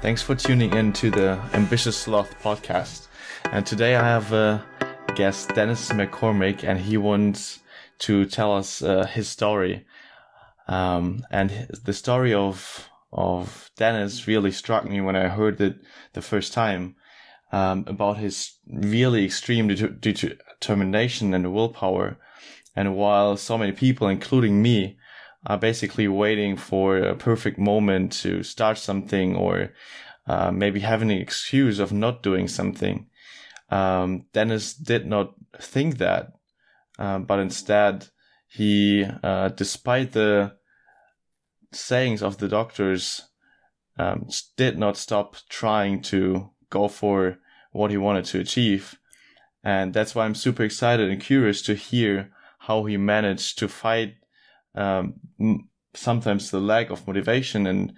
Thanks for tuning in to the Ambitious Sloth podcast. And today I have a guest, Dennis McCormick, and he wants to tell us uh, his story. Um, and the story of of Dennis really struck me when I heard it the first time um, about his really extreme det- determination and willpower. And while so many people, including me, are basically waiting for a perfect moment to start something or uh, maybe having an excuse of not doing something. Um, Dennis did not think that, um, but instead he, uh, despite the sayings of the doctors, um, did not stop trying to go for what he wanted to achieve. And that's why I'm super excited and curious to hear how he managed to fight um, sometimes the lack of motivation and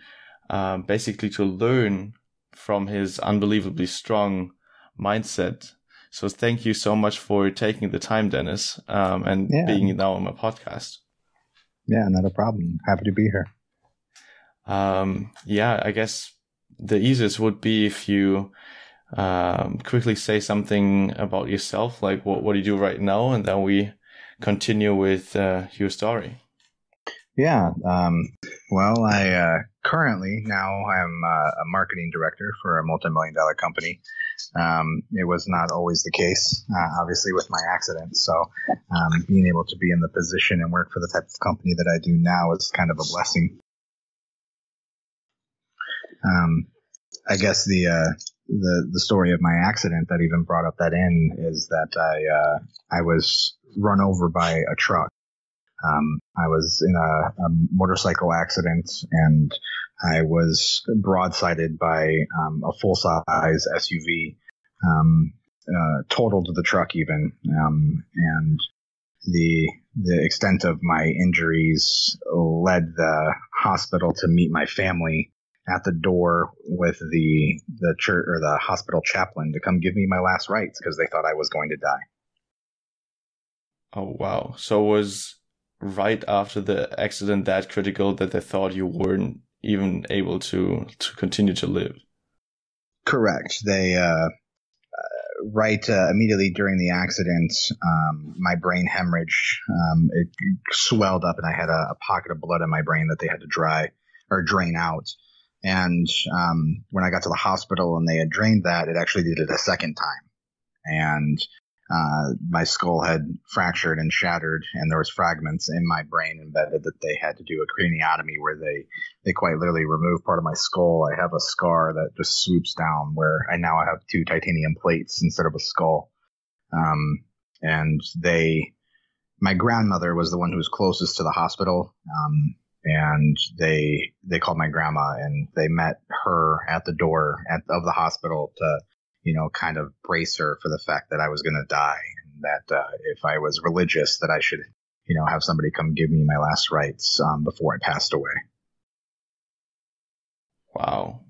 um, basically to learn from his unbelievably strong mindset. So thank you so much for taking the time, Dennis, um, and yeah. being now on my podcast. Yeah, not a problem. Happy to be here. Um, yeah, I guess the easiest would be if you um, quickly say something about yourself, like what, what do you do right now, and then we continue with uh, your story. Yeah. Um, well, I uh, currently now I'm uh, a marketing director for a multi-million dollar company. Um, it was not always the case, uh, obviously, with my accident. So, um, being able to be in the position and work for the type of company that I do now is kind of a blessing. Um, I guess the uh, the the story of my accident that even brought up that in is that I uh, I was run over by a truck um, I was in a, a, motorcycle accident and I was broadsided by um, a full size SUV, um, uh, totaled the truck even, um, and the the extent of my injuries led the hospital to meet my family at the door with the the church or the hospital chaplain to come give me my last rites because they thought I was going to die. Oh wow! So was right after the accident that critical that they thought you weren't even able to to continue to live. Correct. They uh, uh, right uh, immediately during the accident, um, my brain hemorrhaged. Um, it swelled up, and I had a, a, pocket of blood in my brain that they had to dry or drain out. And um, when I got to the hospital and they had drained that, it actually did it a second time. And uh, my skull had fractured and shattered, and there was fragments in my brain embedded that they had to do a craniotomy where they they quite literally removed part of my skull. I have a scar that just swoops down where I now have two titanium plates instead of a skull. Um, and they, my grandmother was the one who was closest to the hospital. Um, and they they called my grandma and they met her at the door at, of the hospital to you know, kind of brace her for the fact that I was going to die and that uh, if I was religious, that I should, you know, have somebody come give me my last rites um, before I passed away. Wow.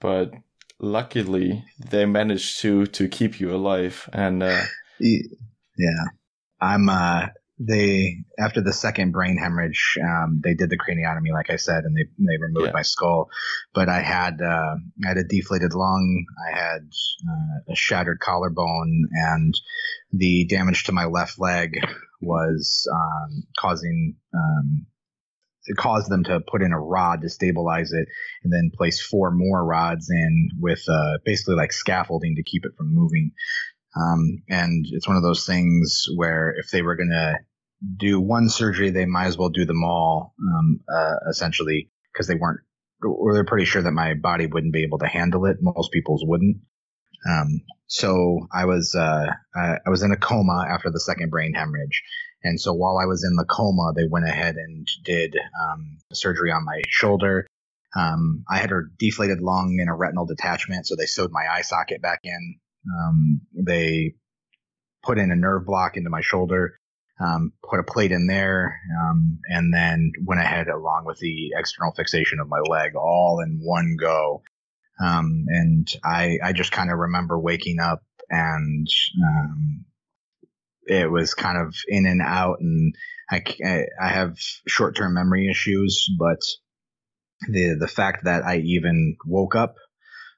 But luckily, they managed to to keep you alive and. Uh... Yeah, I'm. Uh, they after the second brain hemorrhage, um, they did the craniotomy, like I said, and they they removed yeah. my skull. But I had uh, I had a deflated lung, I had uh, a shattered collarbone, and the damage to my left leg was um, causing um, it caused them to put in a rod to stabilize it, and then place four more rods in with uh, basically like scaffolding to keep it from moving. Um, and it's one of those things where if they were going to do one surgery, they might as well do them all, um, uh, essentially, because they weren't, or they're pretty sure that my body wouldn't be able to handle it. Most people's wouldn't. Um, so I was, uh, I, was in a coma after the second brain hemorrhage. And so while I was in the coma, they went ahead and did um, surgery on my shoulder. Um, I had a deflated lung and a retinal detachment, so they sewed my eye socket back in. Um, they put in a nerve block into my shoulder, um, put a plate in there, um, and then went ahead along with the external fixation of my leg all in one go. Um, and I, I just kind of remember waking up and, um, it was kind of in and out and I, I have short-term memory issues, but the, the fact that I even woke up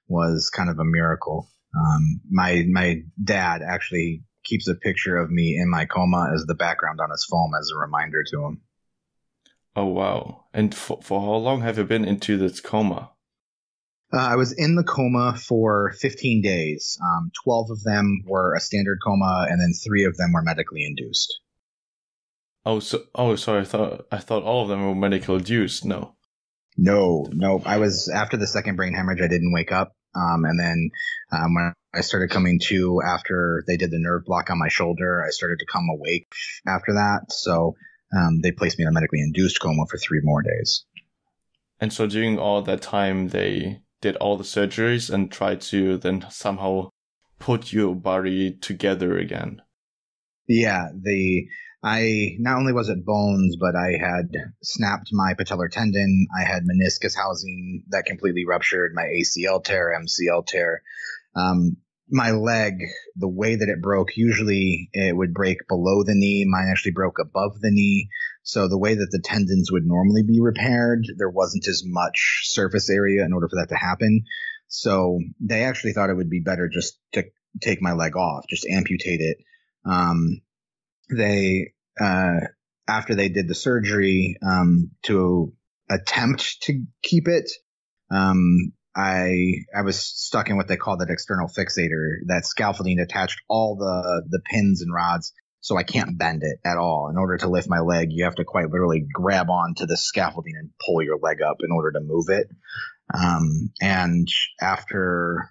was kind of a miracle. Um, my my dad actually keeps a picture of me in my coma as the background on his phone as a reminder to him. Oh wow! And for, for how long have you been into this coma? Uh, I was in the coma for 15 days. Um, 12 of them were a standard coma, and then three of them were medically induced. Oh, so oh, sorry. I thought I thought all of them were medically induced. No. No, no. I was after the second brain hemorrhage. I didn't wake up, um, and then um, when I started coming to after they did the nerve block on my shoulder, I started to come awake after that. So um, they placed me in a medically induced coma for three more days. And so during all that time, they did all the surgeries and tried to then somehow put your body together again. Yeah, the I not only was it bones, but I had snapped my patellar tendon. I had meniscus housing that completely ruptured, my ACL tear, MCL tear. Um, my leg, the way that it broke, usually it would break below the knee. Mine actually broke above the knee. So the way that the tendons would normally be repaired, there wasn't as much surface area in order for that to happen. So they actually thought it would be better just to take my leg off, just amputate it. Um, they, uh, after they did the surgery, um, to attempt to keep it, um, I I was stuck in what they call that external fixator. That scaffolding attached all the the pins and rods, so I can't bend it at all. In order to lift my leg, you have to quite literally grab onto the scaffolding and pull your leg up in order to move it. Um, and after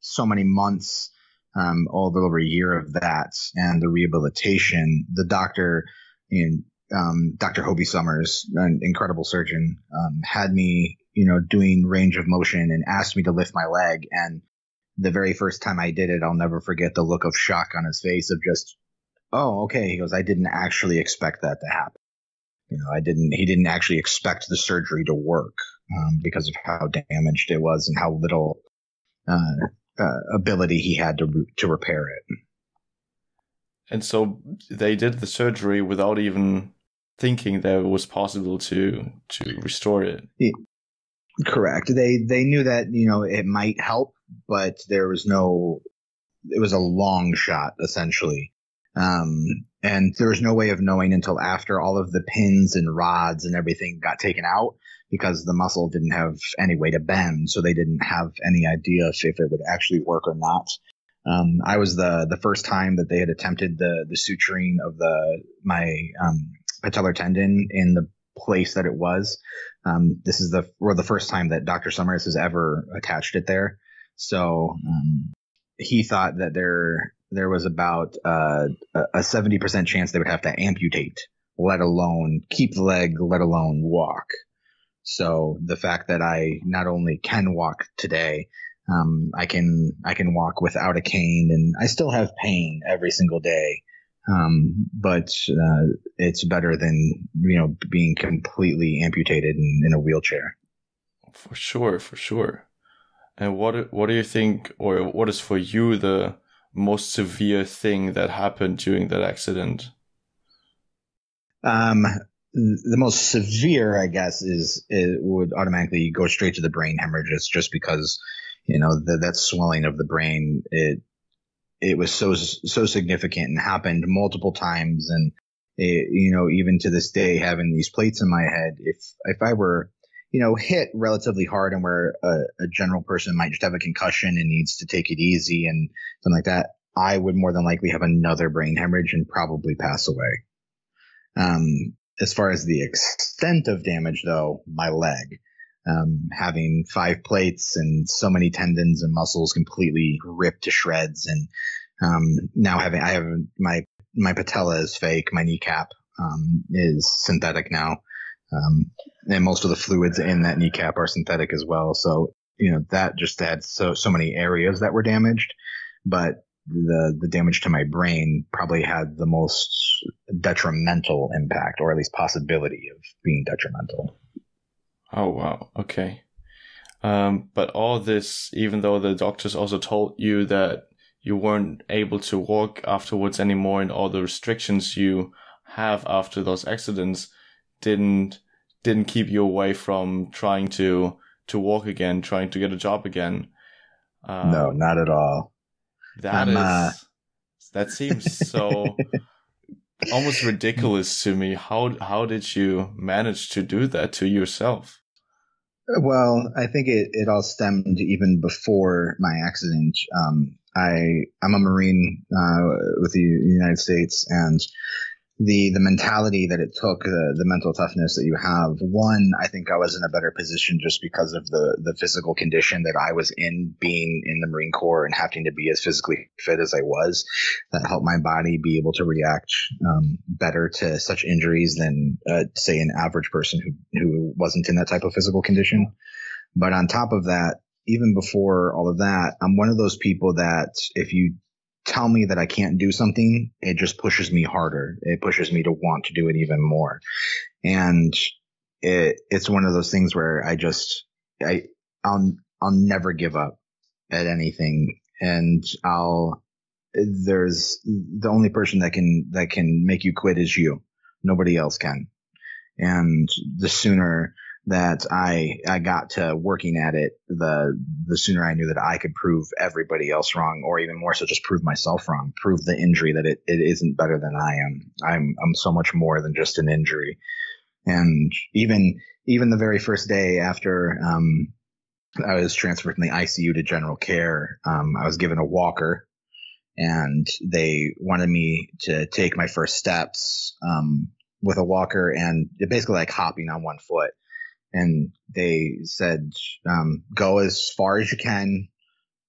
so many months, um, over a year of that and the rehabilitation, the doctor in um, Dr. Hobie Summers, an incredible surgeon, um, had me you know, doing range of motion and asked me to lift my leg. And the very first time I did it, I'll never forget the look of shock on his face of just, oh, okay. He goes, I didn't actually expect that to happen. You know, I didn't, he didn't actually expect the surgery to work um, because of how damaged it was and how little uh, uh, ability he had to, to repair it. And so they did the surgery without even thinking that it was possible to to restore it. Correct. They they knew that you know it might help, but there was no. It was a long shot essentially, um, and there was no way of knowing until after all of the pins and rods and everything got taken out because the muscle didn't have any way to bend, so they didn't have any idea if, if it would actually work or not. Um, I was the the first time that they had attempted the the suturing of the my um, patellar tendon in the place that it was. Um, this is the or the first time that Dr. Summers has ever attached it there. So um, he thought that there there was about uh, a seventy percent chance they would have to amputate, let alone keep the leg, let alone walk. So the fact that I not only can walk today, um, I can I can walk without a cane, and I still have pain every single day. Um, but uh, it's better than you know being completely amputated in, in, a wheelchair. For sure, for sure. And what what do you think, or what is for you the most severe thing that happened during that accident? Um, the most severe, I guess, is it would automatically go straight to the brain hemorrhages, just because you know the, that swelling of the brain it it was so so significant and happened multiple times. And it, you know even to this day having these plates in my head if if i were you know hit relatively hard and where a, a general person might just have a concussion and needs to take it easy and something like that i would more than likely have another brain hemorrhage and probably pass away. Um, as far as the extent of damage though my leg um, having five plates and so many tendons and muscles completely ripped to shreds. And um, now having, I have my, my patella is fake. My kneecap um, is synthetic now. Um, and most of the fluids in that kneecap are synthetic as well. So, you know, that just had so, so many areas that were damaged. But the, the damage to my brain probably had the most detrimental impact, or at least possibility of being detrimental. Oh wow. Okay. Um, but all this, even though the doctors also told you that you weren't able to walk afterwards anymore, and all the restrictions you have after those accidents didn't didn't keep you away from trying to to walk again, trying to get a job again. Um, no, not at all. That is, uh... that seems so almost ridiculous to me. How how did you manage to do that to yourself? Well, I think it, it all stemmed even before my accident. Um, I I'm a Marine uh, with the United States, and the the mentality that it took, the the mental toughness that you have. One, I think I was in a better position just because of the the physical condition that I was in, being in the Marine Corps and having to be as physically fit as I was. That helped my body be able to react um, better to such injuries than, uh, say, an average person who who wasn't in that type of physical condition. But on top of that, even before all of that, I'm one of those people that if you tell me that I can't do something, it just pushes me harder. It pushes me to want to do it even more. And it, it's one of those things where I just, I, I'll, I'll never give up at anything. And I'll, there's the only person that can, that can make you quit is you. Nobody else can. And the sooner that I I got to working at it, the the sooner I knew that I could prove everybody else wrong, or even more so, just prove myself wrong, prove the injury that it, it isn't better than I am. I'm I'm so much more than just an injury. And even even the very first day after um, I was transferred from the ICU to general care, um, I was given a walker, and they wanted me to take my first steps um, with a walker and basically like hopping on one foot and they said um, go as far as you can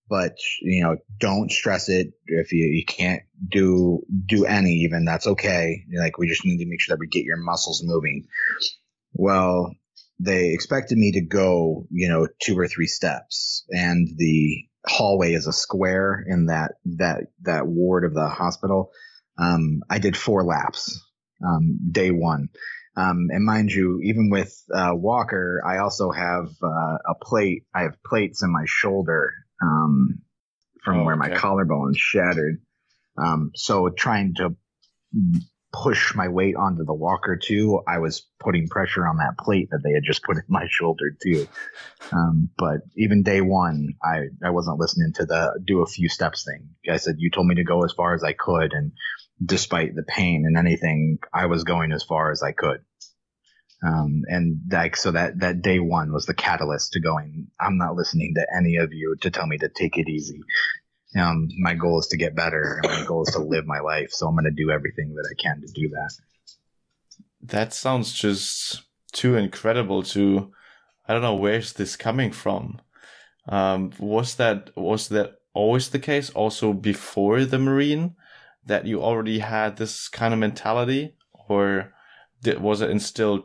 but you know don't stress it. If you, you can't do do any even that's okay. Like we just need to make sure that we get your muscles moving. Well they expected me to go you know two or three steps and the hallway is a square in that that that ward of the hospital. Um, i did four laps um, day one um, and mind you, even with uh, Walker, I also have uh, a plate. I have plates in my shoulder um, from oh, where my collarbone shattered. Um, so trying to push my weight onto the walker too, I was putting pressure on that plate that they had just put in my shoulder too. Um, but even day one, I, I wasn't listening to the do a few steps thing. I said, you told me to go as far as I could. And despite the pain and anything, I was going as far as I could. Um, and like, so that, that day one was the catalyst to going, I'm not listening to any of you to tell me to take it easy. Um, my goal is to get better and my goal is to live my life. So I'm going to do everything that I can to do that. That sounds just too incredible to, I don't know, where's this coming from? Um, was that, was that always the case also before the Marine? That you already had this kind of mentality, or did, was it instilled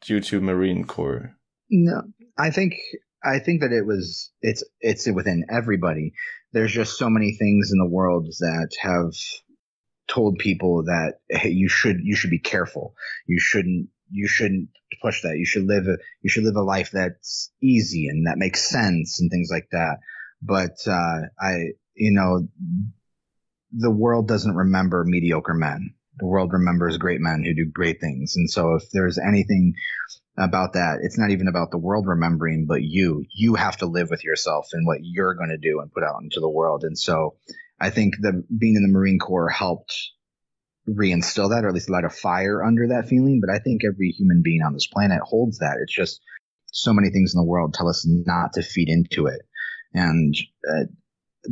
due to Marine Corps? No, I think I think that it was it's it's within everybody. There's just so many things in the world that have told people that hey, you should you should be careful. You shouldn't you shouldn't push that. You should live a you should live a life that's easy and that makes sense and things like that. But uh, I you know the world doesn't remember mediocre men. The world remembers great men who do great things. And so if there's anything about that, it's not even about the world remembering, but you. You have to live with yourself and what you're going to do and put out into the world. And so I think the being in the Marine Corps helped reinstill that or at least light a fire under that feeling. But I think every human being on this planet holds that. It's just so many things in the world tell us not to feed into it. And uh,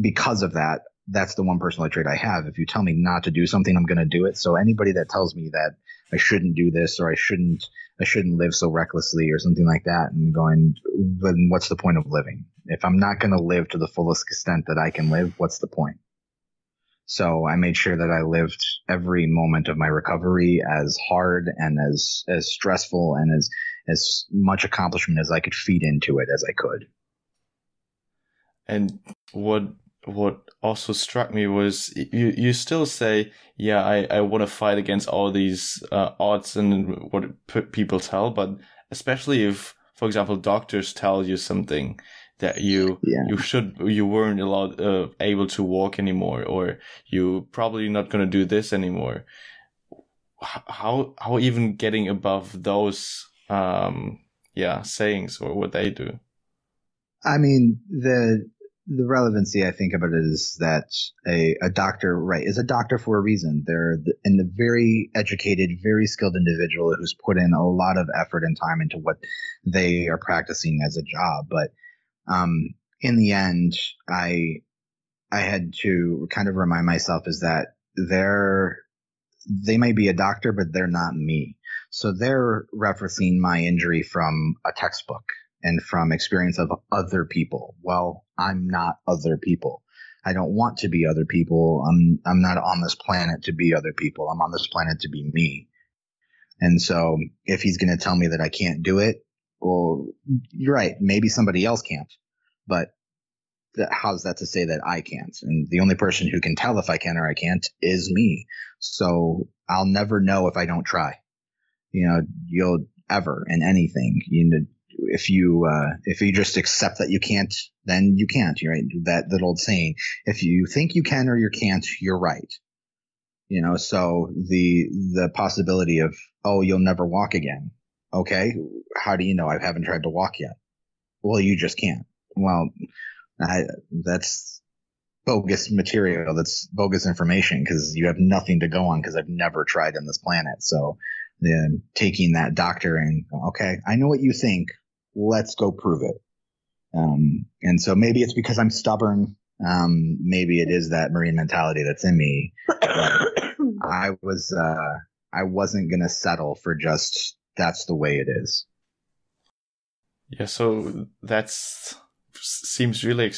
because of that, that's the one personal trait I have. If you tell me not to do something, I'm going to do it. So anybody that tells me that I shouldn't do this or I shouldn't, I shouldn't live so recklessly or something like that, and going, then what's the point of living? If I'm not going to live to the fullest extent that I can live, what's the point? So I made sure that I lived every moment of my recovery as hard and as as stressful and as as much accomplishment as I could feed into it as I could. And what what also struck me was you you still say yeah I I want to fight against all these uh, odds and what people tell but especially if for example doctors tell you something that you yeah. you should you weren't allowed uh, able to walk anymore or you probably not going to do this anymore how how even getting above those um yeah sayings or what they do i mean the the relevancy I think about it is that a, a doctor, right, is a doctor for a reason. They're the, a very educated, very skilled individual who's put in a lot of effort and time into what they are practicing as a job. But um, in the end, I I had to kind of remind myself is that they're they may be a doctor, but they're not me. So they're referencing my injury from a textbook and from experience of other people. Well, I'm not other people. I don't want to be other people. I'm I'm not on this planet to be other people. I'm on this planet to be me. And so if he's going to tell me that I can't do it, well, you're right. Maybe somebody else can't, but how's that to say that I can't? And the only person who can tell if I can or I can't is me. So I'll never know if I don't try. You know, you'll ever in anything. You know, if you uh, if you just accept that you can't, then you can't. Right. That that old saying: if you think you can or you can't, you're right. You know, so the the possibility of oh, you'll never walk again. Okay, how do you know? I haven't tried to walk yet. Well, you just can't. Well, I, that's bogus material. That's bogus information because you have nothing to go on because I've never tried on this planet. So then taking that doctor and okay, I know what you think. Let's go prove it. Um, and so maybe it's because I'm stubborn. Um, maybe it is that marine mentality that's in me. I was, uh, I wasn't going to settle for just that's the way it is. Yeah. So that's seems really,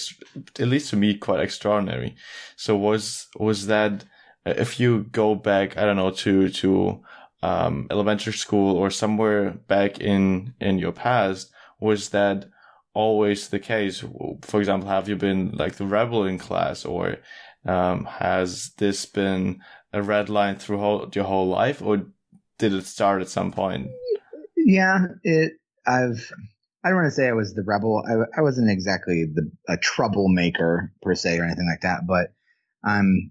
at least to me, quite extraordinary. So was was that if you go back, I don't know, to to um, elementary school or somewhere back in in your past, was that always the case? For example, have you been like the rebel in class, or um, has this been a red line through whole, your whole life, or did it start at some point? Yeah, it. I've I don't want to say I was the rebel. I, I wasn't exactly the a troublemaker per se or anything like that, but um,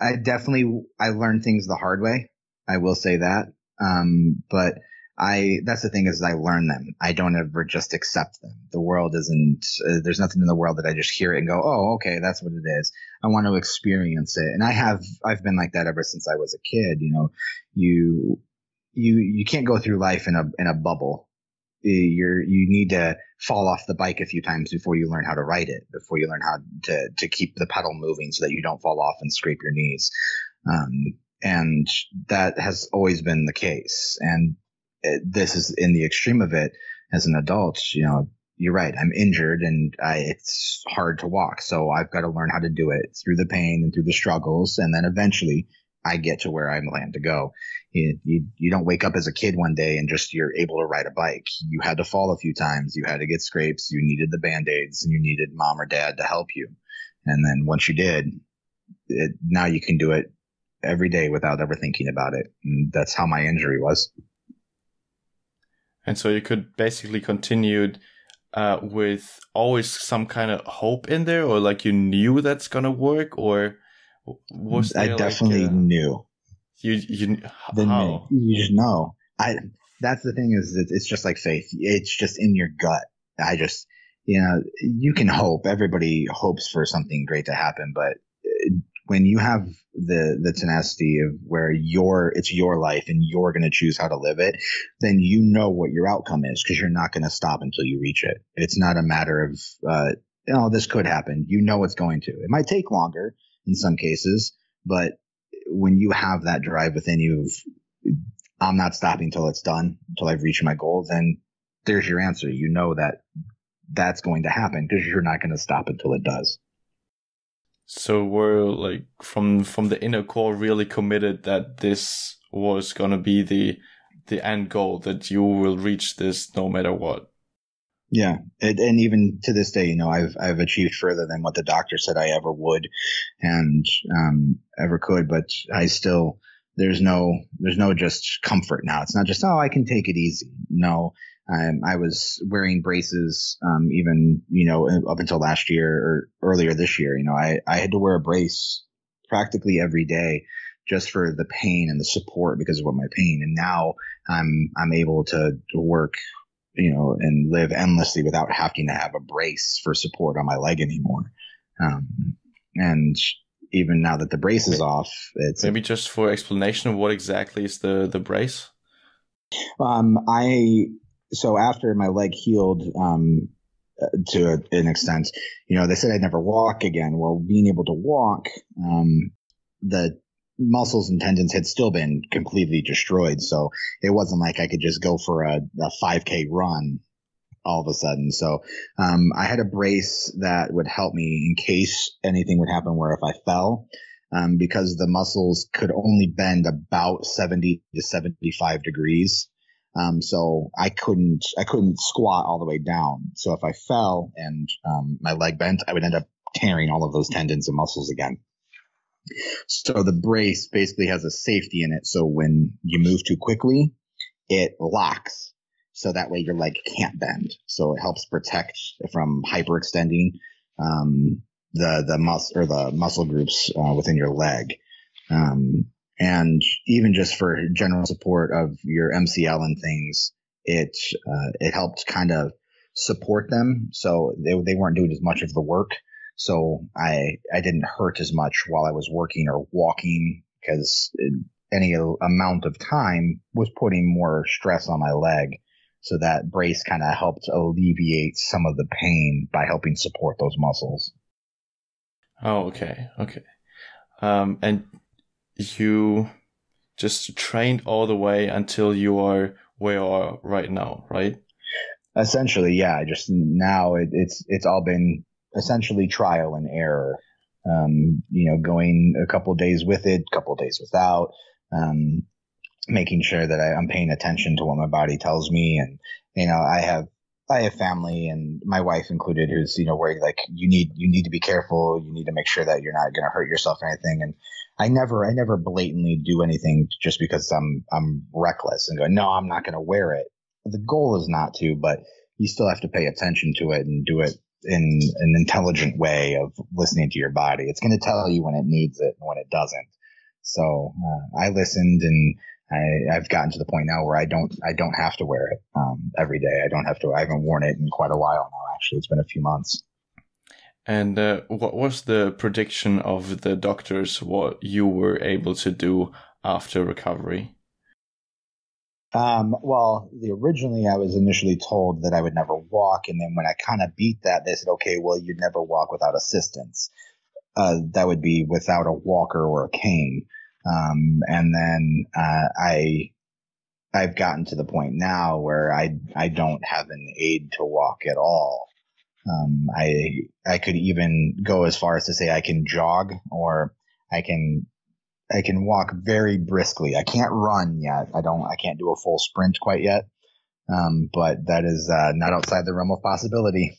I definitely I learned things the hard way. I will say that. Um, but I that's the thing is I learn them. I don't ever just accept them. The world isn't. Uh, there's nothing in the world that I just hear it and go, oh, okay, that's what it is. I want to experience it, and I have. I've been like that ever since I was a kid. You know, you you you can't go through life in a in a bubble you're you need to fall off the bike a few times before you learn how to ride it, before you learn how to to keep the pedal moving so that you don't fall off and scrape your knees. Um, and that has always been the case. And this is in the extreme of it as an adult. You know, you're right. I'm injured and I, it's hard to walk. So I've got to learn how to do it through the pain and through the struggles. And then eventually I get to where I'm plan to go. You, you, you don't wake up as a kid one day and just you're able to ride a bike. You had to fall a few times. You had to get scrapes. You needed the band aids and you needed mom or dad to help you. And then once you did, it, now you can do it every day without ever thinking about it. And that's how my injury was. And so you could basically continue uh, with always some kind of hope in there, or like you knew that's gonna work, or was I definitely like, uh, knew. You you how? you just know. I that's the thing is it's just like faith. It's just in your gut. I just you know you can hope. Everybody hopes for something great to happen, but uh, when you have the the tenacity of where your it's your life and you're going to choose how to live it, then you know what your outcome is because you're not going to stop until you reach it. It's not a matter of uh, oh this could happen. You know it's going to. It might take longer in some cases. But when you have that drive within you of, I'm not stopping until it's done, until I've reached my goal, then there's your answer. You know that that's going to happen because you're not going to stop until it does. So we're like from from the inner core really committed that this was to be the the end goal that you will reach this no matter what. Yeah, and, and, even to this day, you know, I've I've achieved further than what the doctor said I ever would, and um, ever could. But I still there's no there's no just comfort now. It's not just oh I can take it easy. No, um, I was wearing braces um, even you know up until last year or earlier this year. You know, I I had to wear a brace practically every day just for the pain and the support because of what my pain. And now I'm I'm able to work you know, and live endlessly without having to have a brace for support on my leg anymore. Um, and even now that the brace is off, it's maybe just for explanation of what exactly is the the brace. Um, I so after my leg healed, um, to an extent, you know, they said I'd never walk again. Well, being able to walk, um, the muscles and tendons had still been completely destroyed. So it wasn't like I could just go for a, a 5K run all of a sudden. So um, I had a brace that would help me in case anything would happen where if I fell, um, because the muscles could only bend about 70 to 75 degrees. Um, so I couldn't, I couldn't squat all the way down. So if I fell and um, my leg bent, I would end up tearing all of those tendons and muscles again. So the brace basically has a safety in it. So when you move too quickly, it locks. So that way your leg can't bend. So it helps protect from hyperextending um, the the muscle or the muscle groups uh, within your leg. Um, and even just for general support of your MCL and things, it uh, it helped kind of support them. So they they weren't doing as much of the work. So I I didn't hurt as much while I was working or walking because any amount of time was putting more stress on my leg. So that brace kind of helped alleviate some of the pain by helping support those muscles. Oh, okay, okay. Um, and you just trained all the way until you are where you are right now, right? Essentially, yeah. Just now, it, it's it's all been essentially trial and error. Um, you know, going a couple days with it, couple days without, um, making sure that I, I'm paying attention to what my body tells me. And, you know, I have, I have family and my wife included who's, you know, where like you need, you need to be careful. You need to make sure that you're not going to hurt yourself or anything. And I never, I never blatantly do anything just because I'm, I'm reckless and go, no, I'm not going to wear it. The goal is not to, but you still have to pay attention to it and do it in an intelligent way of listening to your body. It's going to tell you when it needs it and when it doesn't. So uh, I listened and I, have gotten to the point now where I don't I don't have to wear it um, every day. I don't have to. I haven't worn it in quite a while now. Actually, it's been a few months. And uh, what was the prediction of the doctors? What you were able to do after recovery? Um, well, the, originally I was initially told that I would never walk, and then when I kind of beat that, they said, "Okay, well, you'd never walk without assistance. Uh, that would be without a walker or a cane." Um, and then uh, I I've gotten to the point now where I I don't have an aid to walk at all. Um, I I could even go as far as to say I can jog or I can I can walk very briskly. I can't run yet. I don't. I can't do a full sprint quite yet. Um, but that is uh, not outside the realm of possibility.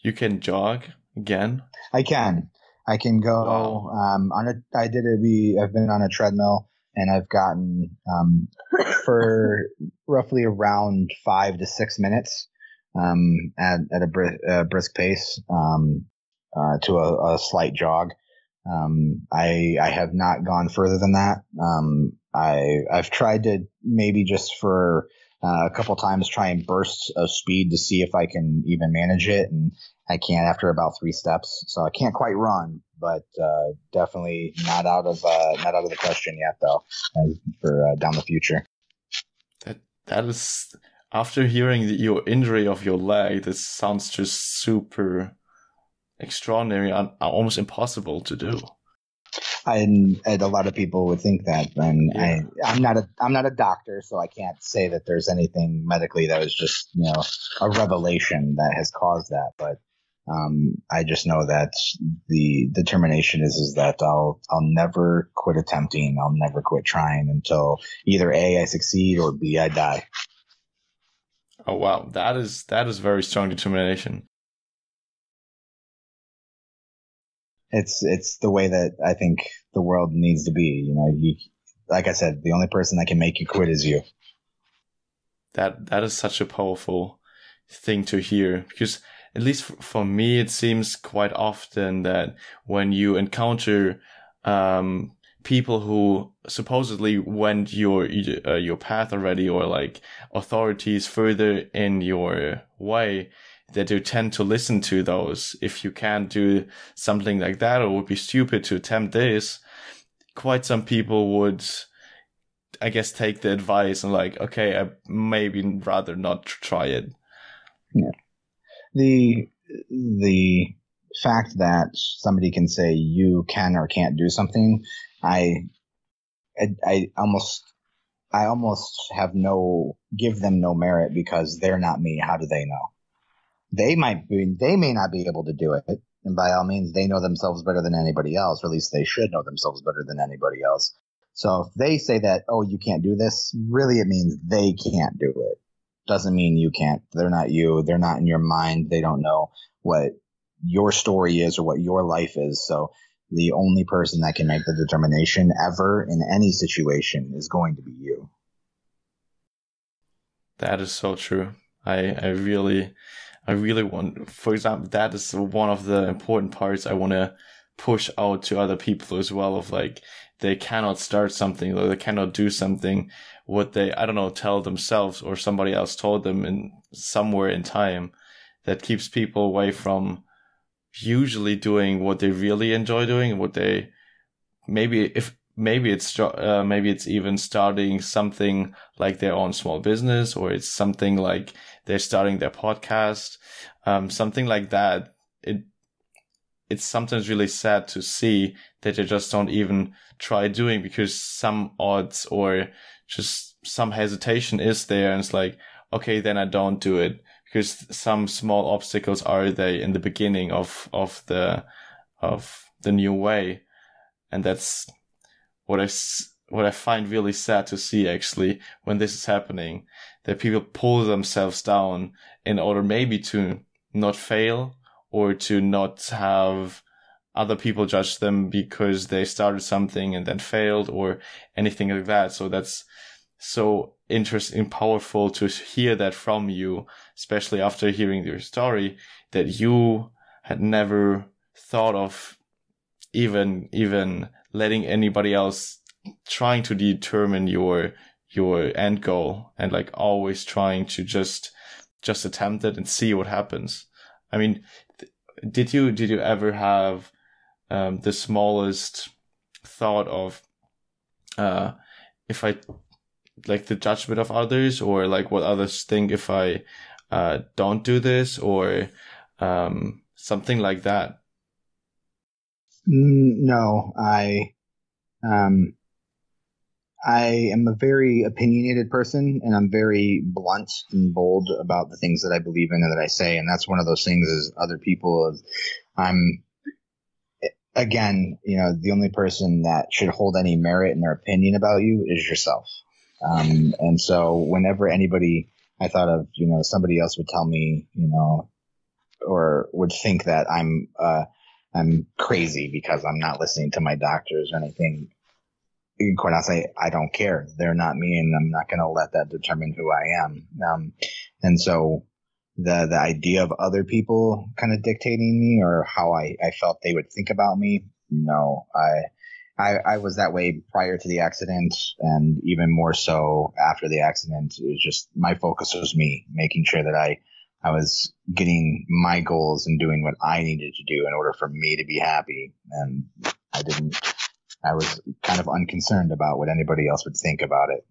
You can jog again. I can. I can go wow. um, on a. I did it. We. I've been on a treadmill and I've gotten um, for roughly around five to six minutes um, at at a, br- a brisk pace um, uh, to a, a, slight jog. Um, I I have not gone further than that. Um, I I've tried to maybe just for uh, a couple times try and burst of speed to see if I can even manage it, and I can't after about three steps. So I can't quite run, but uh, definitely not out of uh, not out of the question yet, though, for uh, down the future. That that is after hearing the, your injury of your leg. This sounds just super extraordinary and almost impossible to do. And, and, a lot of people would think that, and yeah. I, I'm not a I'm not a doctor, so I can't say that there's anything medically that was just you know a revelation that has caused that. But um, I just know that the determination is is that I'll I'll never quit attempting. I'll never quit trying until either a I succeed or b I die. Oh wow, that is that is very strong determination. it's it's the way that I think the world needs to be. You know, you like I said, the only person that can make you quit is you. That that is such a powerful thing to hear because at least for me, it seems quite often that when you encounter um, people who supposedly went your uh, your path already or like authorities further in your way that you tend to listen to those if you can't do something like that or would be stupid to attempt this quite some people would i guess take the advice and like okay i maybe rather not try it yeah the the fact that somebody can say you can or can't do something I, I, I almost, I almost have no, give them no merit because they're not me. How do they know? They might be, they may not be able to do it. And by all means, they know themselves better than anybody else, or at least they should know themselves better than anybody else. So if they say that, oh, you can't do this, really it means they can't do it. Doesn't mean you can't. They're not you. They're not in your mind. They don't know what your story is or what your life is. So the only person that can make the determination ever in any situation is going to be you. That is so true. I, I really, I really want, for example, that is one of the important parts I want to push out to other people as well of like, they cannot start something or they cannot do something what they, I don't know, tell themselves or somebody else told them in somewhere in time that keeps people away from usually doing what they really enjoy doing, what they maybe if maybe it's uh, maybe it's even starting something like their own small business, or it's something like they're starting their podcast, um, something like that. It it's sometimes really sad to see that they just don't even try doing because some odds or just some hesitation is there, and it's like, okay, then I don't do it because some small obstacles are there in the beginning of of the of the new way, and that's what I what I find really sad to see actually when this is happening that people pull themselves down in order maybe to not fail or to not have other people judge them because they started something and then failed or anything like that. So that's so interesting, powerful to hear that from you, especially after hearing your story, that you had never thought of even, even letting anybody else trying to determine your, your end goal and like always trying to just, just attempt it and see what happens. I mean, th- did you, did you ever have, um, the smallest thought of, uh, if I like the judgment of others or like what others think if I uh, don't do this or um, something like that? No, I um, I am a very opinionated person and I'm very blunt and bold about the things that I believe in and that I say. And that's one of those things is other people. Is, I'm again, you know, the only person that should hold any merit in their opinion about you is yourself. Um, and so whenever anybody, I thought of, you know, somebody else would tell me, you know, or would think that I'm, uh, I'm crazy because I'm not listening to my doctors or anything. Quite honestly, I don't care. They're not me, and I'm not going to let that determine who I am. Um, and so the the idea of other people kind of dictating me or how I, I felt they would think about me, no, I I, I was that way prior to the accident and even more so after the accident. It was just my focus was me, making sure that I, I was getting my goals and doing what I needed to do in order for me to be happy. And I didn't, I was kind of unconcerned about what anybody else would think about it.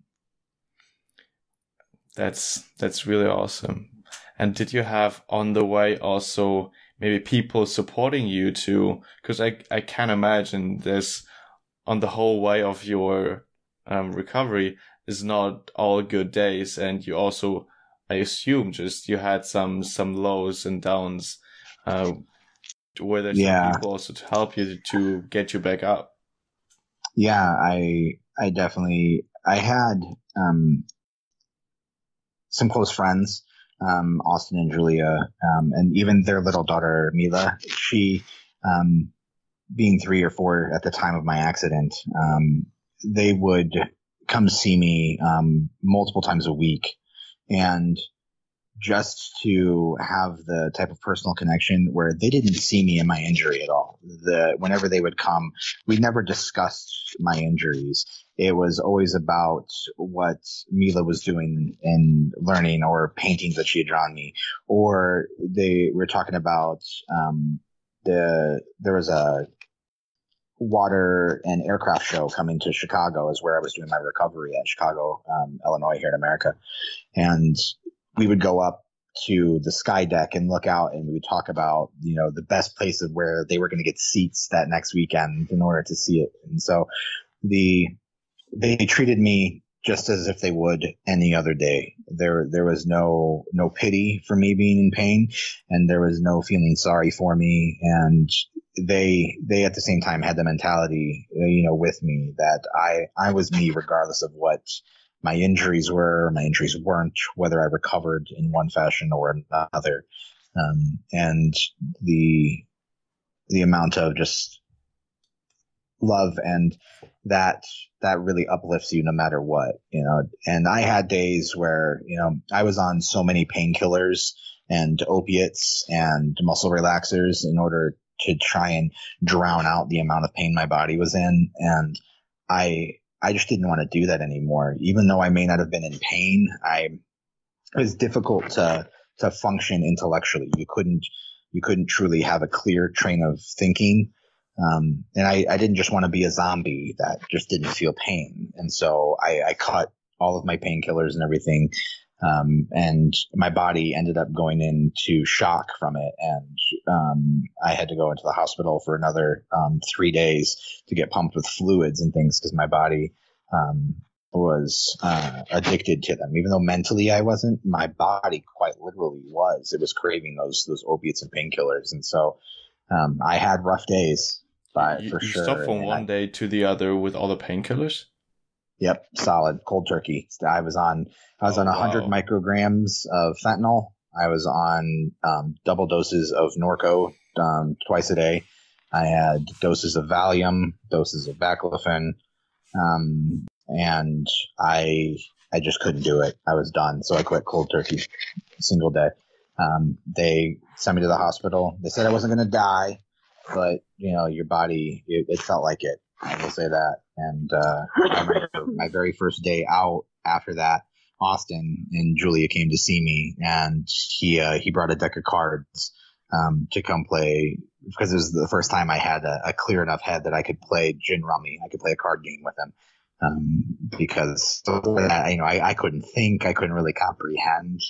That's, that's really awesome. And did you have on the way also maybe people supporting you too? Cause I, I can imagine this on the whole way of your um, recovery is not all good days, and you also, I assume, just you had some some lows and downs. Uh, were there yeah. people also to help you to get you back up? Yeah, I I definitely I had um, some close friends, um, Austin and Julia, um, and even their little daughter Mila. She um, being three or four at the time of my accident, um, they would come see me um, multiple times a week, and just to have the type of personal connection where they didn't see me in my injury at all. The whenever they would come, we never discussed my injuries. It was always about what Mila was doing and learning, or paintings that she had drawn me, or they were talking about um, the there was a water and aircraft show coming to Chicago is where I was doing my recovery at Chicago, um, Illinois, here in America. And we would go up to the sky deck and look out and we would talk about, you know, the best places where they were going to get seats that next weekend in order to see it. And so the, they treated me just as if they would any other day. There, there was no, no pity for me being in pain and there was no feeling sorry for me. And they they at the same time had the mentality uh, you know with me that i i was me regardless of what my injuries were my injuries weren't whether i recovered in one fashion or another. Um, and the the amount of just love and that that really uplifts you no matter what you know. And i had days where you know i was on so many painkillers and opiates and muscle relaxers in order to try and drown out the amount of pain my body was in. And I, I just didn't want to do that anymore. Even though I may not have been in pain, I, it was difficult to, to function intellectually. You couldn't, you couldn't truly have a clear train of thinking. Um, and I, I didn't just want to be a zombie that just didn't feel pain. And so I, I cut all of my painkillers and everything um, and my body ended up going into shock from it. And um, I had to go into the hospital for another um, three days to get pumped with fluids and things because my body um, was uh, addicted to them. Even though mentally I wasn't, my body quite literally was. It was craving those those opiates and painkillers. And so um, I had rough days. But you, for you sure. stopped from one I, day to the other with all the painkillers. Yep, solid cold turkey. I was on I was oh, on 100 wow. micrograms of fentanyl. I was on um, double doses of Norco um, twice a day. I had doses of Valium, doses of Baclofen, um, and I I just couldn't do it. I was done, so I quit cold turkey, single day. Um, they sent me to the hospital. They said I wasn't going to die, but you know, your body it, it felt like it. I will say that. And uh, my very first day out after that, Austin and Julia came to see me, and he uh, he brought a deck of cards um, to come play because it was the first time I had a, a, clear enough head that I could play gin rummy. I could play a card game with him um, because you know I, I couldn't think, I couldn't really comprehend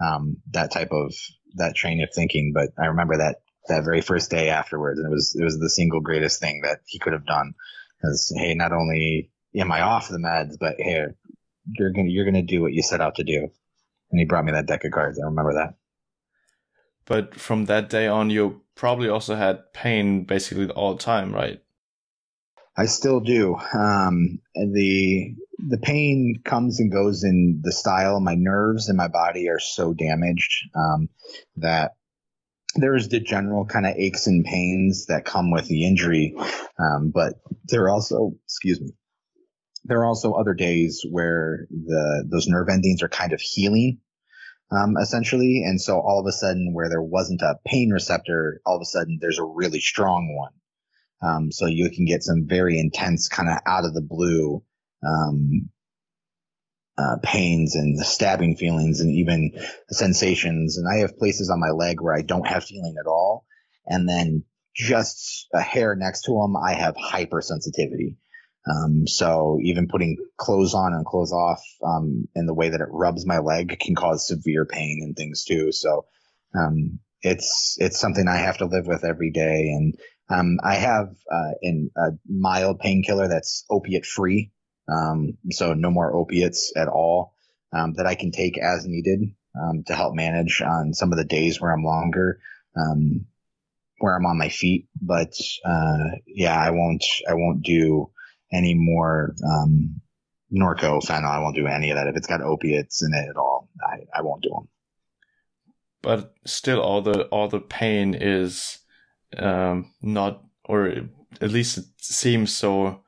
um, that type of that train of thinking. But I remember that that very first day afterwards, and it was it was the single greatest thing that he could have done. Because hey, not only am I off the meds, but hey, you're gonna you're gonna do what you set out to do. And he brought me that deck of cards. I remember that. But from that day on, you probably also had pain basically all the time, right? I still do. Um, the the pain comes and goes in the style. My nerves and my body are so damaged um, that there's the general kind of aches and pains that come with the injury, um, but there are also, excuse me, there are also other days where the those nerve endings are kind of healing, um, essentially, and so all of a sudden, where there wasn't a pain receptor, all of a sudden there's a really strong one. Um, so you can get some very intense kind of out of the blue um, uh, pains and the stabbing feelings and even sensations. And I have places on my leg where I don't have feeling at all. And then just a hair next to them, I have hypersensitivity. Um, so even putting clothes on and clothes off, um, and the way that it rubs my leg can cause severe pain and things too. So, um, it's, it's something I have to live with every day. And, um, I have, uh, in a mild painkiller that's opiate free. Um, so no more opiates at all, um, that I can take as needed, to help manage on some of the days where I'm longer, where I'm on my feet. But, uh, yeah, I won't, I won't do, any more um, Norco fentanyl. I won't do any of that. If it's got opiates in it at all, I, I won't do them. But still, all the all the pain is um, not, or at least it seems so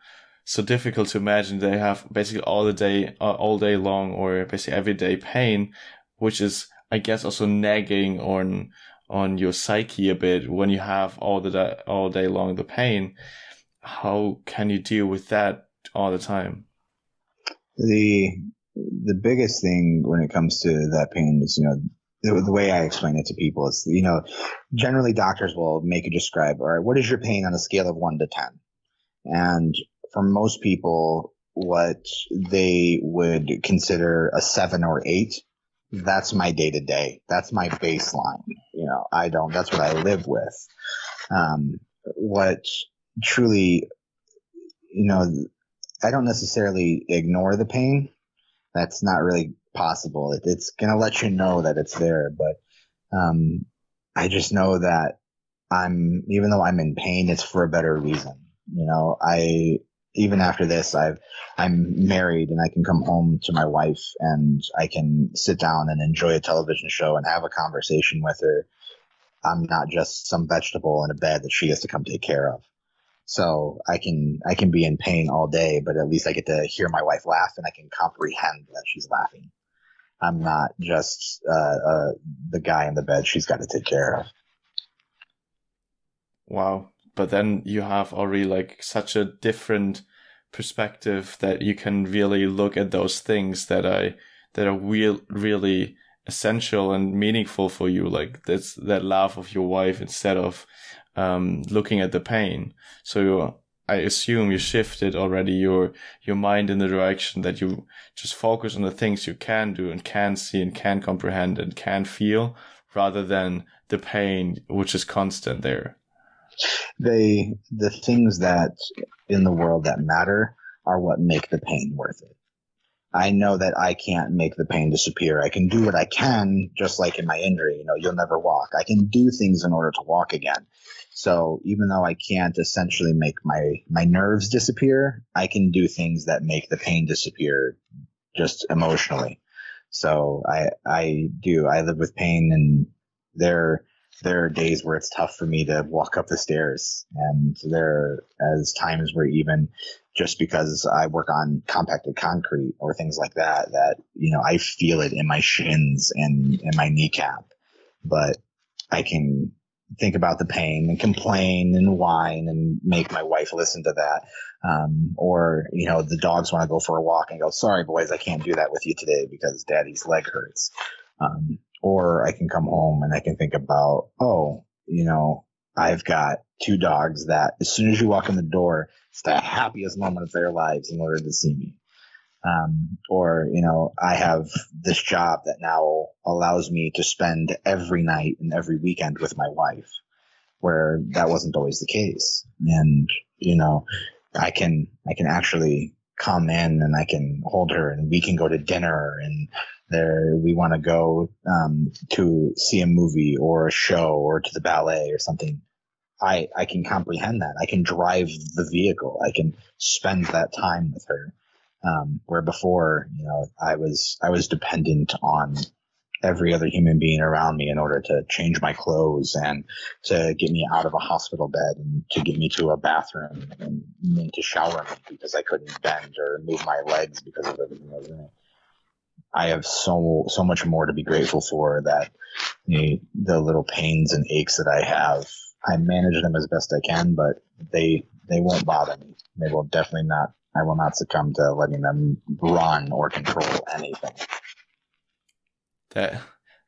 so difficult to imagine. They have basically all the day, uh, all day long, or basically every day pain, which is I guess also nagging on on your psyche a bit when you have all the all day long the pain. How can you deal with that all the time? The the biggest thing when it comes to that pain is you know the, the, way I explain it to people is, you know, generally doctors will make you describe, all right, what is your pain on a scale of one to 10? And for most people, what they would consider a seven or eight, that's my day to day. That's my baseline. You know, I don't, that's what I live with. Um, what truly, you know, I don't necessarily ignore the pain. That's not really possible. It, it's going to let you know that it's there. But um, I just know that I'm, even though I'm in pain, it's for a better reason. You know, I, even after this, I've, I'm married and I can come home to my wife and I can sit down and enjoy a television show and have a conversation with her. I'm not just some vegetable in a bed that she has to come take care of. So I can I can be in pain all day, but at least I get to hear my wife laugh and I can comprehend that she's laughing. I'm not just uh, uh, the guy in the bed she's got to take care of. Wow. But then you have already like such a different perspective that you can really look at those things that I that are real really essential and meaningful for you like that's that laugh of your wife instead of um, looking at the pain so I assume you shifted already your your mind in the direction that you just focus on the things you can do and can see and can comprehend and can feel rather than the pain which is constant there. They the things that in the world that matter are what make the pain worth it. I know that I can't make the pain disappear. I can do what I can, just like in my injury. You know, you'll never walk. I can do things in order to walk again. So even though I can't essentially make my my nerves disappear, I can do things that make the pain disappear just emotionally. So I I do. I live with pain and there there are days where it's tough for me to walk up the stairs and there as times where even just because I work on compacted concrete or things like that that you know I feel it in my shins and in my kneecap but I can think about the pain and complain and whine and make my wife listen to that. Um, or, you know, the dogs want to go for a walk and go, sorry, boys, I can't do that with you today because daddy's leg hurts. Um, or I can come home and I can think about, oh, you know, I've got two dogs that as soon as you walk in the door, it's the happiest moment of their lives in order to see me. Um, or, you know, I have this job that now allows me to spend every night and every weekend with my wife, where that wasn't always the case. And, you know, I can, I can actually come in and I can hold her and we can go to dinner and there we want to go um, to see a movie or a show or to the ballet or something. I, I can comprehend that. I can drive the vehicle. I can spend that time with her. Um, where before, you know, I was I was dependent on every other human being around me in order to change my clothes and to get me out of a hospital bed and to get me to a bathroom and, to shower me because I couldn't bend or move my legs because of everything I was doing. I have so so much more to be grateful for that the, little pains and aches that I have. I manage them as best I can, but they they won't bother me. They will definitely not I will not succumb to letting them run or control anything. That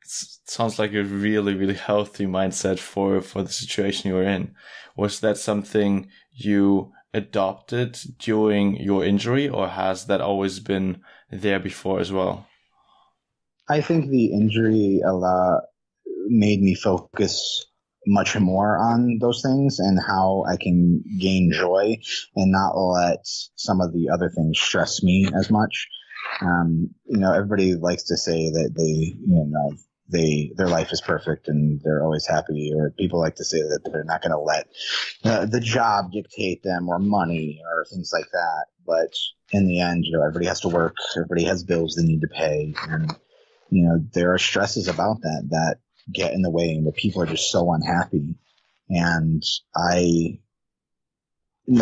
sounds like a really, really healthy mindset for, for the situation you were in. Was that something you adopted during your injury or has that always been there before as well? I think the injury a lot made me focus much more on those things and how I can gain joy and not let some of the other things stress me as much. Um, you know, everybody likes to say that they, you know, they their life is perfect and they're always happy, or people like to say that they're not going to let uh, the job dictate them or money or things like that. But in the end, you know, everybody has to work. Everybody has bills they need to pay, and you know, there are stresses about that that get in the way and where people are just so unhappy. And I,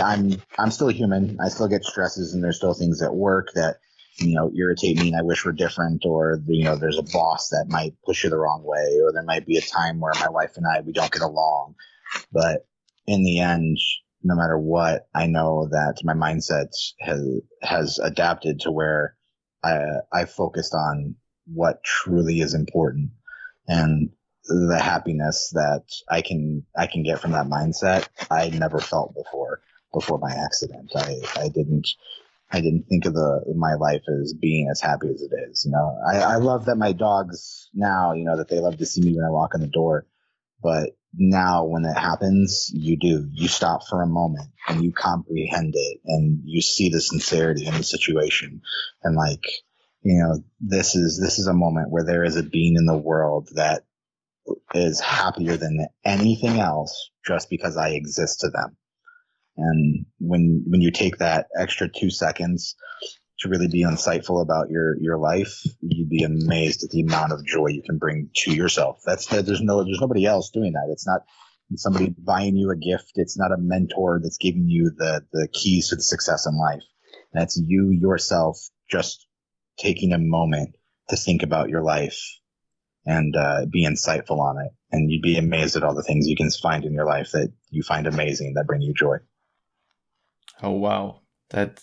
I'm, I'm still human. I still get stresses and there's still things at work that you know irritate me and I wish were different, or you know there's a boss that might push you the wrong way, or there might be a time where my wife and I we don't get along. But in the end, no matter what, I know that my mindset has has adapted to where I I focused on what truly is important and the happiness that I can I can get from that mindset I never felt before before my accident. I, I didn't I didn't think of the my life as being as happy as it is. You know, I, I love that my dogs now, you know, that they love to see me when I walk in the door. But now when it happens, you do. You stop for a moment and you comprehend it and you see the sincerity in the situation. And like, you know, this is this is a moment where there is a being in the world that is happier than anything else just because I exist to them. And when when you take that extra two seconds to really be insightful about your your life, you'd be amazed at the amount of joy you can bring to yourself. That's that there's no there's nobody else doing that. It's not somebody buying you a gift. It's not a mentor that's giving you the the keys to the success in life. That's you yourself just taking a moment to think about your life and uh, be insightful on it. And you'd be amazed at all the things you can find in your life that you find amazing that bring you joy. Oh, wow. That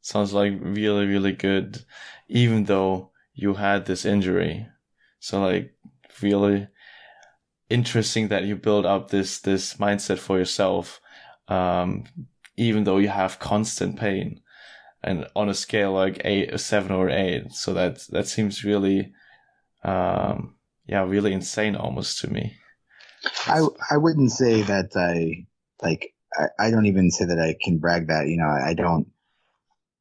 sounds like really, really good, even though you had this injury. So, like, really interesting that you build up this, this mindset for yourself, um, even though you have constant pain and on a scale like eight, a seven or eight. So that, that seems really, um, yeah, really insane almost to me. I I wouldn't say that I like I, I don't even say that I can brag that you know I don't.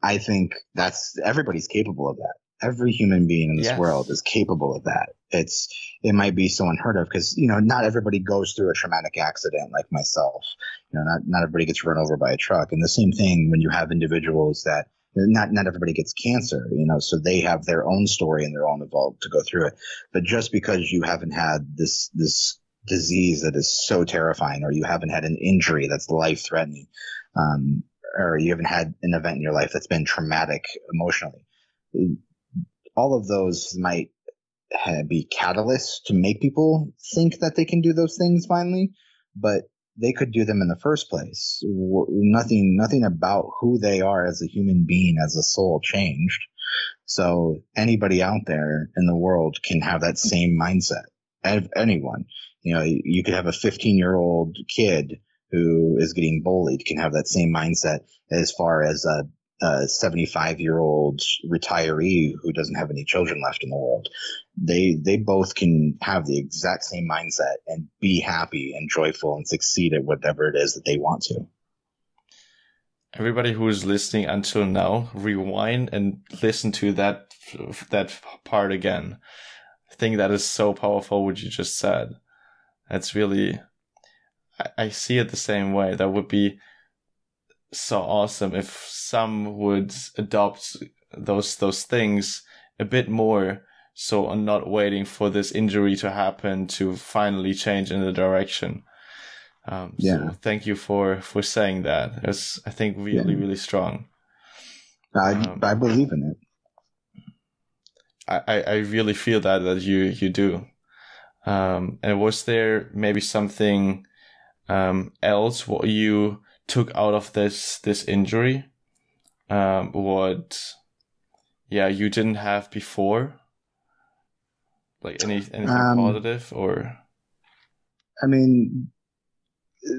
I think that's everybody's capable of that. Every human being in this yes. world is capable of that. It's it might be so unheard of because you know not everybody goes through a traumatic accident like myself. You know, not not everybody gets run over by a truck. And the same thing when you have individuals that not not everybody gets cancer, you know, so they have their own story and their own evolve to go through it. But just because you haven't had this this disease that is so terrifying, or you haven't had an injury that's life threatening, um, or you haven't had an event in your life that's been traumatic emotionally, all of those might eh, be catalysts to make people think that they can do those things finally, but they could do them in the first place. Nothing, nothing about who they are as a human being, as a soul changed. So anybody out there in the world can have that same mindset. Anyone, you know, you could have a 15 year old kid who is getting bullied can have that same mindset as far as a a 75 year old retiree who doesn't have any children left in the world. They they both can have the exact same mindset and be happy and joyful and succeed at whatever it is that they want to. Everybody who is listening until now, rewind and listen to that that part again. I think that is so powerful what you just said. That's really I, I see it the same way. That would be so awesome if some would adopt those those things a bit more so I'm not waiting for this injury to happen to finally change in the direction. Um, yeah. So thank you for for saying that. It's I think really yeah. really strong. I um, I believe in it. I, I really feel that that you you do. Um, and was there maybe something um, else what you took out of this this injury um, what yeah you didn't have before? Like any anything um, positive or? I mean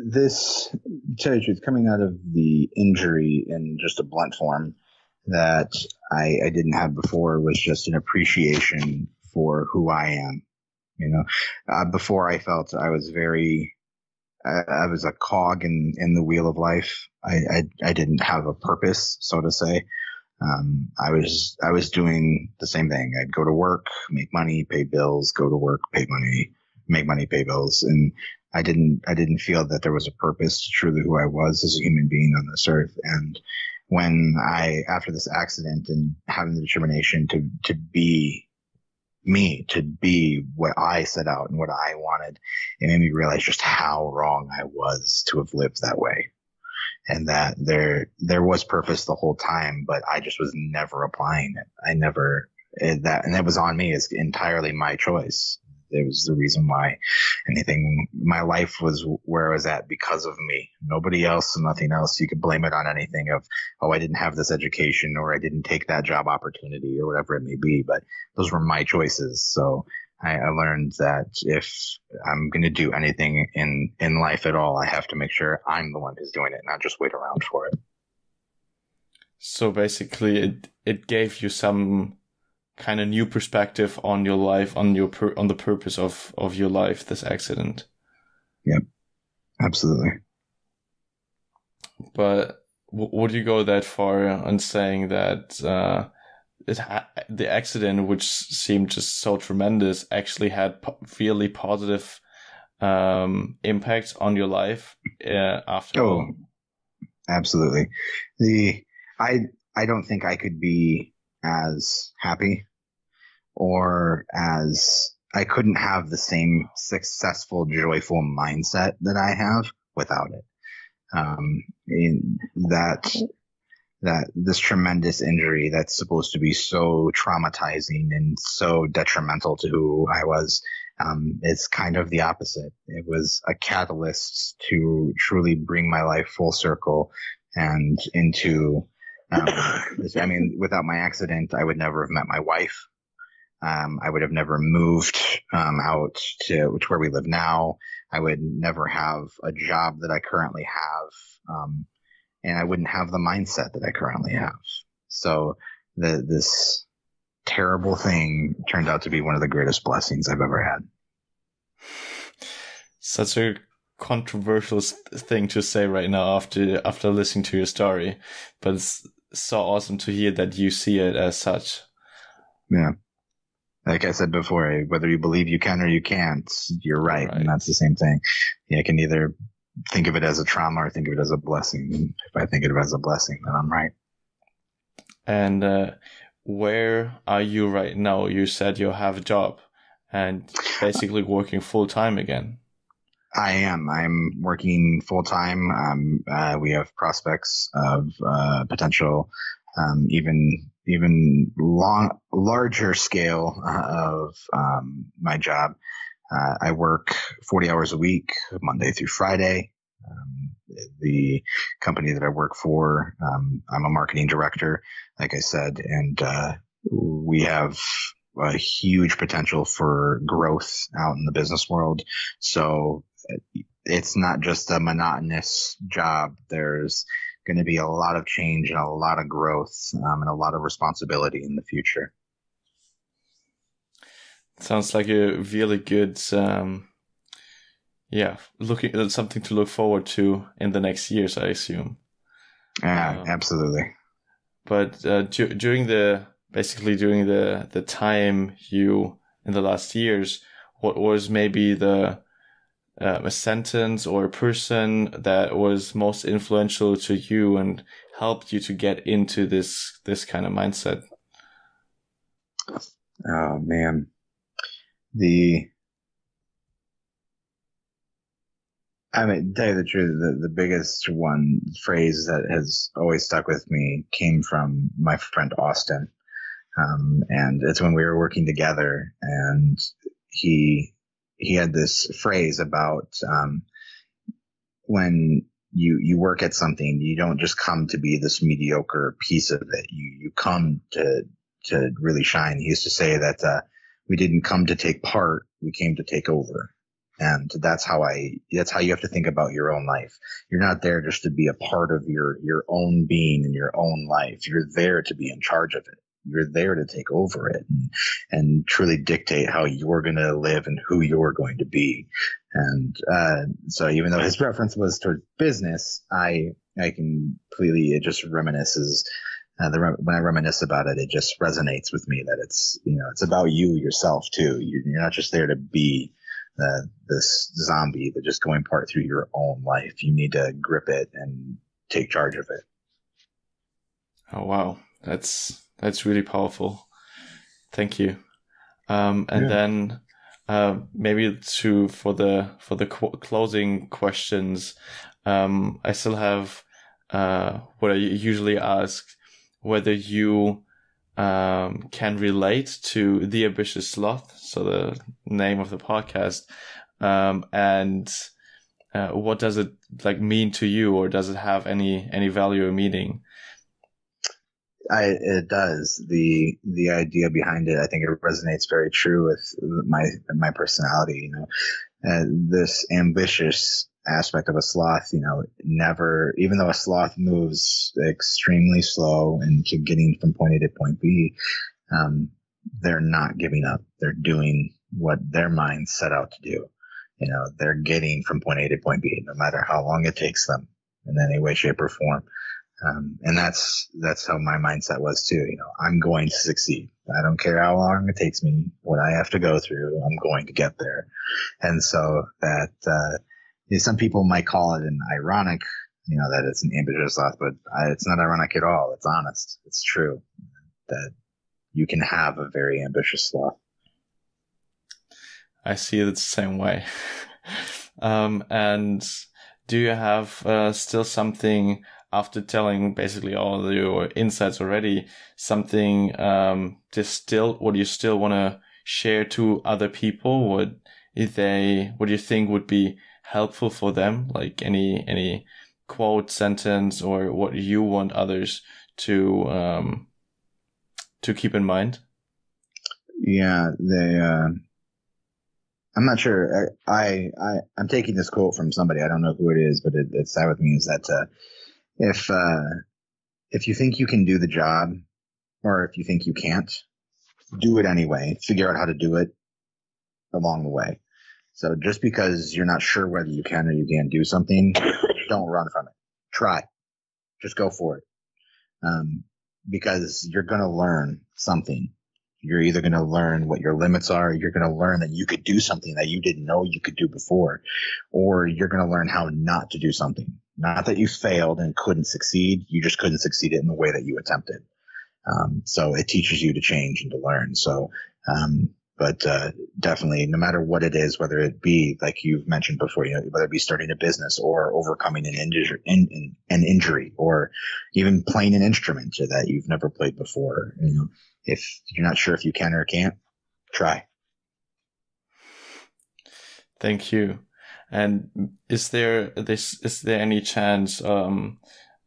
this to tell you the truth coming out of the injury in just a blunt form that I, I didn't have before was just an appreciation for who i am you know? Uh, before i felt i was very I, I was a cog in, in the wheel of life. I, I, I didn't have a purpose, so to say. Um, I was I was doing the same thing. I'd go to work, make money, pay bills, go to work, pay money, make money, pay bills, and I didn't I didn't feel that there was a purpose to truly who I was as a human being on this earth. And when I after this accident and having the determination to to be me to be what I set out and what I wanted. It made me realize just how wrong I was to have lived that way. and that there there was purpose the whole time, but I just was never applying it. I never eh, that and that was on me. It's entirely my choice. It was the reason why anything my life was where I was at because of me. Nobody else nothing else. You could blame it on anything of oh I didn't have this education or I didn't take that job opportunity or whatever it may be. But those were my choices. So I, I learned that if I'm going to do anything in in life at all, I have to make sure I'm the one who's doing it, not just wait around for it. So basically, it it gave you some kind of new perspective on your life, on your pur- on the purpose of of your life. This accident. Yep, absolutely. But w- would you go that far on saying that uh, it ha- the accident, which seemed just so tremendous, actually had po- really positive um, impact on your life uh, after? Oh, all? absolutely. The I I don't think I could be as happy or as I couldn't have the same successful, joyful mindset that I have without it. Um, in that that this tremendous injury that's supposed to be so traumatizing and so detrimental to who I was um, is kind of the opposite. It was a catalyst to truly bring my life full circle and into. Um, I mean, without my accident, I would never have met my wife. Um, I would have never moved um, out to, to, where we live now. I would never have a job that I currently have. Um, and I wouldn't have the mindset that I currently have. So the, this terrible thing turned out to be one of the greatest blessings I've ever had. Such a controversial thing to say right now after after listening to your story, but it's so awesome to hear that you see it as such. Yeah. Like I said before, whether you believe you can or you can't, you're right. right. And that's the same thing. You can either think of it as a trauma or think of it as a blessing. If I think of it as a blessing, then I'm right. And uh, where are you right now? You said you have a job and basically working full time again. I am. I'm working full time. Um, uh, we have prospects of uh, potential, um, even even long, larger scale uh, of um, my job. Uh, I work 40 hours a week, Monday through Friday. Um, the company that I work for, um, I'm a marketing director, like I said, and uh, we have a huge potential for growth out in the business world. So it's not just a monotonous job. There's going to be a lot of change and a lot of growth um, and a lot of responsibility in the future. Sounds like a really good, um, yeah, looking at something to look forward to in the next years, I assume. Yeah, um, absolutely. But uh, d- during the basically during the the time you in the last years, what was maybe the uh, a sentence or a person that was most influential to you and helped you to get into this this kind of mindset? Oh man, the I mean, tell you the truth, the, the biggest one phrase that has always stuck with me came from my friend Austin. Um, and it's when we were working together and he, he had this phrase about, um, when you, you work at something, you don't just come to be this mediocre piece of it. You, you come to, to really shine. He used to say that, uh, we didn't come to take part. We came to take over. And that's how I, that's how you have to think about your own life. You're not there just to be a part of your, your own being and your own life. You're there to be in charge of it. You're there to take over it and, and truly dictate how you're going to live and who you're going to be. And, uh, so even though his reference was towards business, I, I can completely, it just reminisces, uh, the, when I reminisce about it, it just resonates with me that it's, you know, it's about you yourself too. You're, you're not just there to be, uh, this zombie that just going part through your own life. You need to grip it and take charge of it. Oh wow, that's that's really powerful. Thank you. Um, and yeah. then uh, maybe to for the for the qu- closing questions, um, I still have uh, what I usually ask whether you um, can relate to the ambitious sloth, so the name of the podcast, um, and uh, what does it like mean to you, or does it have any any value or meaning? I, it does. The the idea behind it, I think it resonates very true with my my personality. You know, uh, this ambitious aspect of a sloth, you know, never, even though a sloth moves extremely slow and keep getting from point A to point B, um, they're not giving up. They're doing what their mind set out to do. You know, they're getting from point A to point B, no matter how long it takes them in any way, shape, or form. Um, and that's that's how my mindset was too. You know, I'm going to succeed. I don't care how long it takes me, what I have to go through. I'm going to get there. And so that uh, you know, some people might call it an ironic, you know, that it's an ambitious sloth, but I, it's not ironic at all. It's honest. It's true that you can have a very ambitious sloth. I see it the same way. um, and do you have uh, still something after telling basically all your insights already, something um, still what do you still want to share to other people? What if they what do you think would be helpful for them? Like any any quote, sentence, or what you want others to um, to keep in mind? Yeah, they. Uh, I'm not sure. I, I I'm taking this quote from somebody. I don't know who it is, but it, it sat with me. Is that uh, if uh, if you think you can do the job, or if you think you can't, do it anyway. Figure out how to do it along the way. So just because you're not sure whether you can or you can't do something, don't run from it. Try. Just go for it. Um, because you're going to learn something. You're either going to learn what your limits are, you're going to learn that you could do something that you didn't know you could do before, or you're going to learn how not to do something. Not that you failed and couldn't succeed, you just couldn't succeed it in the way that you attempted. Um, so it teaches you to change and to learn. So um, but uh, definitely no matter what it is whether it be like you've mentioned before you know whether it be starting a business or overcoming an injury in, in, an injury or even playing an instrument that you've never played before you know if you're not sure if you can or can't try thank you and is there this is there any chance um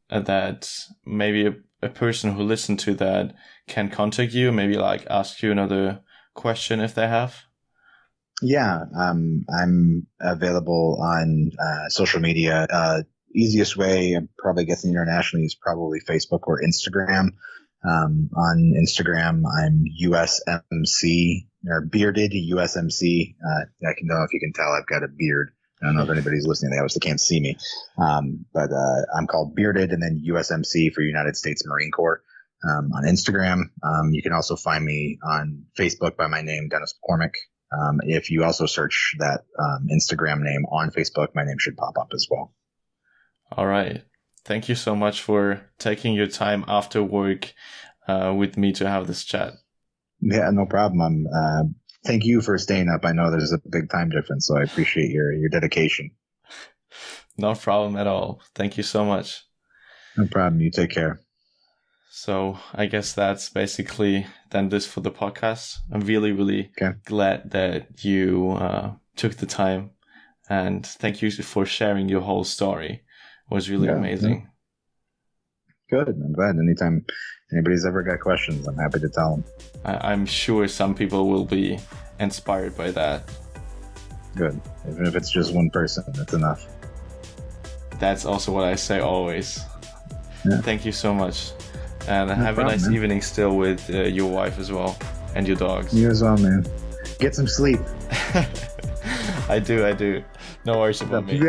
that maybe a, a person who listened to that can contact you maybe like ask you another question if they have? Yeah, um, I'm available on uh, social media. Uh, easiest way, I'm probably guessing internationally, is probably Facebook or Instagram. Um, on Instagram, I'm USMC or bearded USMC. Uh, I can know if you can tell I've got a beard. I don't know if anybody's listening. They obviously can't see me, um, but uh, I'm called Bearded, and then USMC for United States Marine Corps um, on Instagram. Um, you can also find me on Facebook by my name, Dennis McCormick. Um, if you also search that um, Instagram name on Facebook, my name should pop up as well. All right. Thank you so much for taking your time after work uh, with me to have this chat. Yeah, no problem. Uh, thank you for staying up. I know there's a big time difference, so I appreciate your your dedication. No problem at all. Thank you so much. No problem. You take care. So I guess that's basically then this for the podcast. I'm really, really okay. glad that you uh, took the time and thank you for sharing your whole story. It was really yeah, amazing. Yeah. Good. I'm glad. Anytime anybody's ever got questions, I'm happy to tell them. I- I'm sure some people will be inspired by that. Good. Even if it's just one person, that's enough. That's also what I say always. Yeah. Thank you so much. And no have problem, a nice man. evening still with uh, your wife as well and your dogs. You as well, man. Get some sleep. I do, I do. No worries about me.